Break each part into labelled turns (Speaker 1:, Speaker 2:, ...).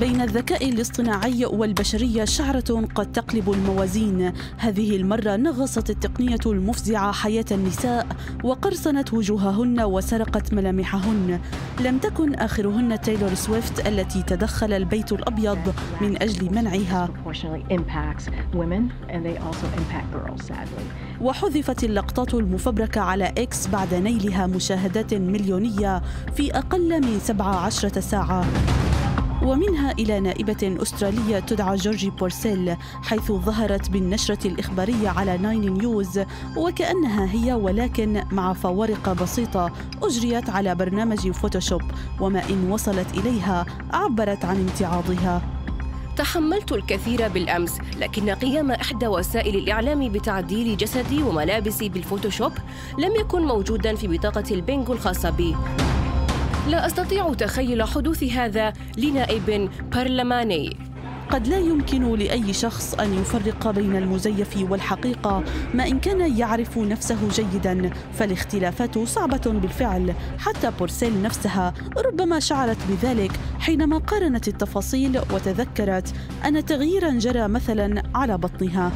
Speaker 1: بين الذكاء الاصطناعي والبشرية شعرة قد تقلب الموازين. هذه المرة نغصت التقنية المفزعة حياة النساء وقرصنت وجوههن وسرقت ملامحهن. لم تكن آخرهن تايلور سويفت التي تدخل البيت الأبيض من أجل منعها. وحذفت اللقطات المفبركة على إكس بعد نيلها مشاهدات مليونية في أقل من 17 ساعة. ومنها إلى نائبة أسترالية تدعى جورجي بورسيل حيث ظهرت بالنشرة الإخبارية على Nine News وكأنها هي ولكن مع فوارق بسيطة أجريت على برنامج فوتوشوب وما إن وصلت إليها عبرت عن امتعاضها
Speaker 2: تحملت الكثير بالأمس لكن قيام إحدى وسائل الإعلام بتعديل جسدي وملابسي بالفوتوشوب لم يكن موجوداً في بطاقة البنغ الخاصة بي. لا أستطيع تخيل حدوث هذا لنائب برلماني.
Speaker 1: قد لا يمكن لأي شخص أن يفرق بين المزيف والحقيقة ما إن كان يعرف نفسه جيدا فالاختلافات صعبة بالفعل حتى بورسيل نفسها. ربما شعرت بذلك حينما قارنت التفاصيل وتذكرت أن تغييرا جرى مثلا على بطنها.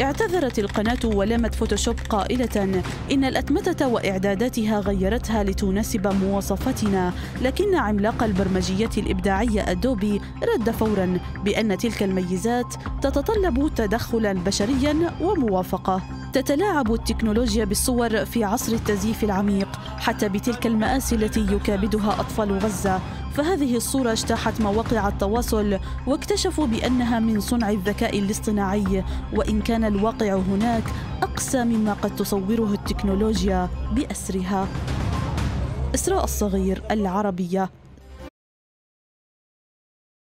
Speaker 1: اعتذرت القناة ولامت فوتوشوب قائلة إن الأتمتة وإعداداتها غيرتها لتناسب مواصفاتنا لكن عملاق البرمجية الإبداعية أدوبي رد فورا بأن تلك الميزات تتطلب تدخلا بشريا وموافقة. تتلاعب التكنولوجيا بالصور في عصر التزييف العميق حتى بتلك المآسي التي يكابدها أطفال غزة. فهذه الصورة اجتاحت مواقع التواصل واكتشفوا بأنها من صنع الذكاء الاصطناعي وإن كان الواقع هناك أقسى مما قد تصوره التكنولوجيا بأسرها. إسراء الصغير العربية.